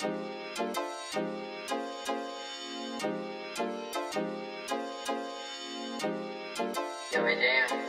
Yo, jam.